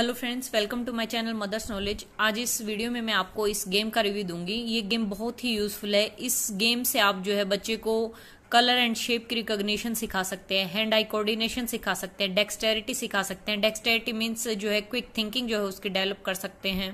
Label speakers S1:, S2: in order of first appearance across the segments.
S1: Hello friends welcome to my channel mother's knowledge आज इस video में मैं आपको इस गेम का रिव्यू दूँगी। ये गेम बहुत ही यूजफुल है। इस गेम से आप जो है बच्चे को कलर एंड शेप की रिकॉग्निशन सिखा सकते हैं हैंड आई कोऑर्डिनेशन सिखा सकते हैं डेक्सटेरिटी सिखा सकते हैं। डेक्सटेरिटी मीन्स जो है क्विक थिंकिंग जो है उसकी डेवलप कर सकते हैं।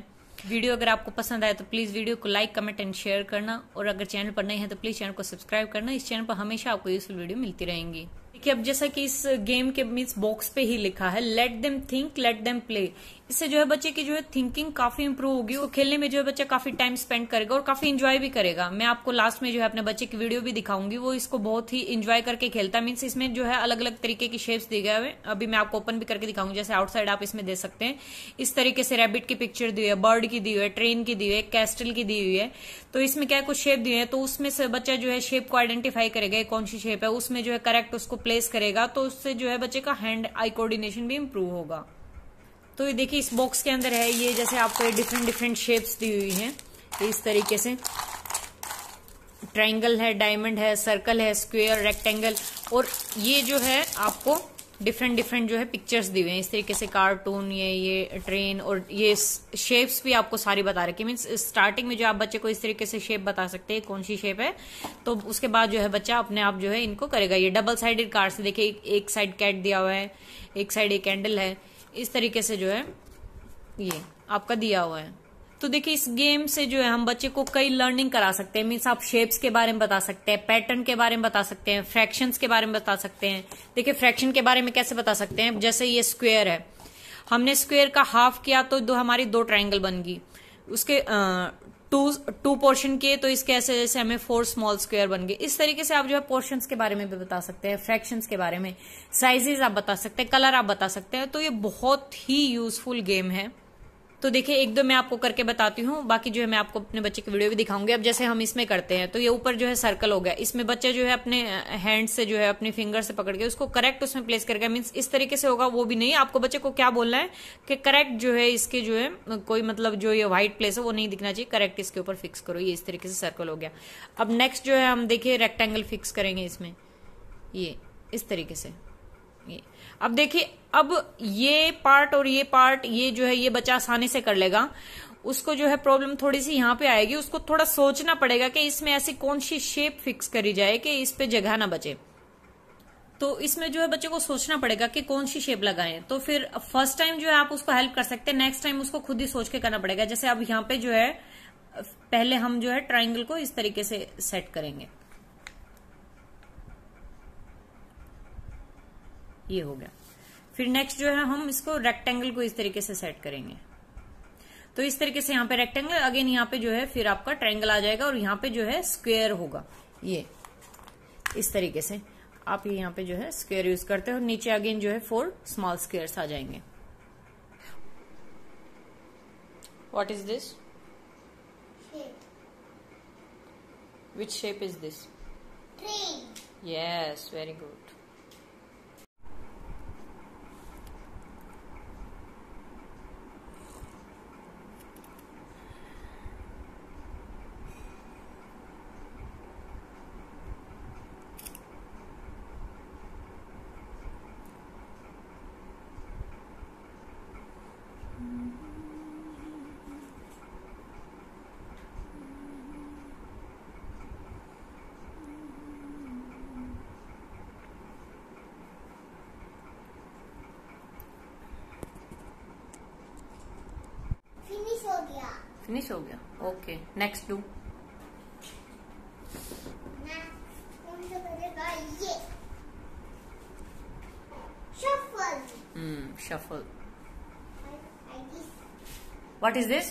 S1: वीडियो अगर आपको पसंद आए तो प्लीज़ वीडियो को लाइक कमेंट एंड शेयर करना। और अगर चैनल पर नहीं है तो प्लीज़ चैनल को सब्सक्राइब करना। इस चैनल पर हमेशा आपको यूजफुल वीडियो मिलती रहेंगी। देखिए, अब जैसा कि इस गेम के मीन्स बॉक्स पे ही लिखा है let them think let them play इससे जो है बच्चे की जो है थिंकिंग काफ़ी इंप्रूव होगी और खेलने में जो है बच्चा काफ़ी टाइम स्पेंड करेगा और काफ़ी इंजॉय भी करेगा। मैं आपको लास्ट में जो है अपने बच्चे की वीडियो भी दिखाऊँगी, वो इसको बहुत ही इंजॉय करके खेलता है। मीन्स इसमें जो है अलग अलग तरीके की शेप्स दी गए अभी मैं आपको ओपन भी करके दिखाऊँगी, जैसे आउटसाइड आप इसमें दे सकते हैं। इस तरीके से रेबिट की पिक्चर दी हुई है बर्ड की दी हुई है ट्रेन की दी हुई है कैस्टल की दी हुई है। तो इसमें क्या कुछ शेप दिए हैं? तो उसमें से बच्चा जो है शेप को आइडेंटिफाई करेगा कौन सी शेप है? उसमें जो है करेक्ट उसको प्लेस करेगा तो उससे जो है बच्चे का हैंड आई कोऑर्डिनेशन भी इम्प्रूव होगा। तो ये देखिए, इस बॉक्स के अंदर है, ये जैसे आपको डिफरेंट डिफरेंट शेप्स दी हुई हैं इस तरीके से। ट्रायंगल है डायमंड है सर्कल है स्क्वायर रेक्टेंगल और ये जो है आपको डिफरेंट डिफरेंट जो है पिक्चर्स दी हुई हैं। इस तरीके से कार्टून ये ये ट्रेन और ये शेप्स भी आपको सारी बता रखे मीन्स स्टार्टिंग में जो आप बच्चे को इस तरीके से शेप बता सकते हैं, कौन सी शेप है तो उसके बाद जो है बच्चा अपने आप जो है इनको करेगा। ये डबल साइडेड कार्ड से देखिए, एक साइड कैट दिया हुआ है, एक साइड एक कैंडल है। इस तरीके से जो है ये आपका दिया हुआ है। तो देखिए, इस गेम से जो है, हम बच्चे को कई लर्निंग करा सकते हैं। मीन्स आप शेप्स के बारे में बता सकते हैं पैटर्न के बारे में बता सकते हैं फ्रैक्शंस के बारे में बता सकते हैं। देखिए फ्रैक्शन के बारे में कैसे बता सकते हैं? जैसे ये स्क्वेयर है। हमने स्क्वेयर का हाफ़ किया तो दो, हमारी दो ट्राइंगल बन गई। उसके टू टू पोर्शन किए तो इसके ऐसे जैसे हमें फोर स्मॉल स्क्वायर बन गए। इस तरीके से आप जो है पोर्शन के बारे में भी बता सकते हैं फ्रैक्शन के बारे में। साइजेस आप बता सकते हैं कलर आप बता सकते हैं। तो ये बहुत ही यूजफुल गेम है। तो देखिए, एक दो मैं आपको करके बताती हूँ, बाकी जो है मैं आपको अपने बच्चे की वीडियो भी दिखाऊँगी। अब जैसे हम इसमें करते हैं तो ये ऊपर जो है सर्कल हो गया। इसमें बच्चा जो है अपने हैंड से जो है अपने फिंगर से पकड़ के उसको करेक्ट उसमें प्लेस करके मीन्स इस तरीके से होगा, वो भी नहीं। आपको बच्चे को क्या बोलना है कि करेक्ट जो है इसके जो है कोई मतलब जो ये व्हाइट प्लेस है, वो नहीं दिखना चाहिए। करेक्ट इसके ऊपर फिक्स करो। ये इस तरीके से सर्कल हो गया। अब नेक्स्ट जो है हम देखिए रेक्टेंगल फिक्स करेंगे इसमें। ये, इस तरीके से। ये। अब देखिए, अब ये पार्ट और ये पार्ट ये जो है, ये बच्चा आसानी से कर लेगा। उसको जो है प्रॉब्लम थोड़ी सी यहाँ पे आएगी। उसको थोड़ा सोचना पड़ेगा कि इसमें ऐसी कौन सी शेप फिक्स करी जाए कि इस पे जगह ना बचे। तो इसमें जो है बच्चे को सोचना पड़ेगा कि कौन सी शेप लगाएँ। तो फिर फ़र्स्ट टाइम जो है आप उसको हेल्प कर सकते हैं। नेक्स्ट टाइम उसको खुद ही सोच के करना पड़ेगा। जैसे अब यहाँ पे जो है, पहले हम जो है ट्राइंगल को इस तरीके से सेट करेंगे। ये हो गया। फिर नेक्स्ट जो है हम इसको रेक्टेंगल को इस तरीके से सेट करेंगे। तो इस तरीके से यहाँ पे रेक्टेंगल अगेन यहाँ पे जो है फिर आपका ट्रायंगल आ जाएगा और यहाँ पे जो है स्क्वेयर होगा। ये इस तरीके से आप ये यहाँ पे जो है स्क्वेयर यूज़ करते हो। नीचे अगेन जो है फोर स्मॉल स्क्वेयर आ जाएँगे। What is this which shape is this yes very good finish हो गया। Okay next do shuffle what is
S2: this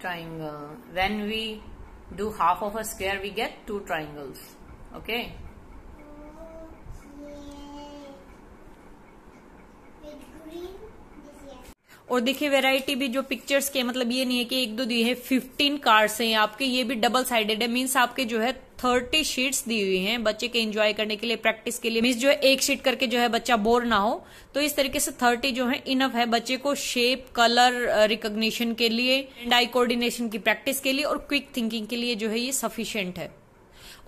S1: triangle when we do half of a square we get two triangles okay और देखिए variety भी जो pictures के मतलब ये नहीं है कि एक दो दिए हैं फिफ्टीन कार्ड्स हैं, आपके ये भी डबल साइडेड है मीन्स आपके जो है थर्टी शीट्स दी हुई हैं, बच्चे के एंजॉय करने के लिए प्रैक्टिस के लिए मीन्स जो है एक शीट करके जो है बच्चा बोर ना हो तो इस तरीके से थर्टी जो है इनफ है बच्चे को शेप कलर रिकॉग्निशन के लिए एंड आई कोऑर्डिनेशन की प्रैक्टिस के लिए और क्विक थिंकिंग के लिए जो है ये सफिशियंट है।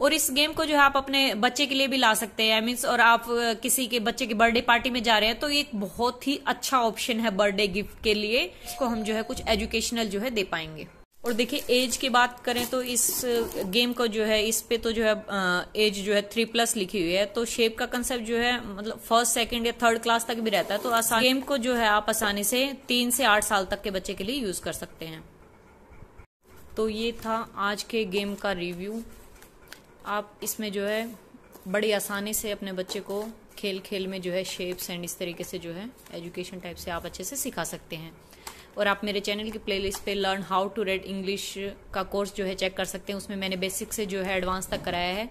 S1: और इस गेम को जो है आप अपने बच्चे के लिए भी ला सकते हैं मीन्स और आप किसी के बच्चे की बर्थडे पार्टी में जा रहे हैं तो ये एक बहुत ही अच्छा ऑप्शन है बर्थडे गिफ्ट के लिए, इसको हम जो है कुछ एजुकेशनल जो है दे पाएँगे। और देखिए एज की बात करें तो इस गेम को जो है, इस पे तो जो है एज जो है थ्री प्लस लिखी हुई है तो शेप का कंसेप्ट जो है मतलब फ़र्स्ट सेकंड या थर्ड क्लास तक भी रहता है तो आसान गेम को जो है आप आसानी से तीन से आठ साल तक के बच्चे के लिए यूज़ कर सकते हैं। तो ये था आज के गेम का रिव्यू आप इसमें जो है बड़ी आसानी से अपने बच्चे को खेल खेल में जो है शेप्स एंड इस तरीके से जो है एजुकेशन टाइप से आप अच्छे से सिखा सकते हैं। और आप मेरे चैनल की प्लेलिस्ट पे learn how to read English का कोर्स जो है चेक कर सकते हैं। उसमें मैंने बेसिक से जो है एडवांस तक कराया है।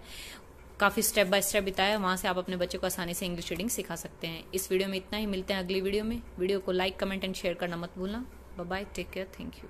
S1: काफ़ी स्टेप बाय स्टेप बताया वहाँ से आप अपने बच्चे को आसानी से इंग्लिश रीडिंग सिखा सकते हैं। इस वीडियो में इतना ही। मिलते हैं अगली वीडियो में। वीडियो को लाइक कमेंट एंड शेयर करना मत भूलना। Bye take care thank you